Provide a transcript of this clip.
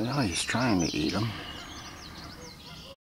Well, he's trying to eat them.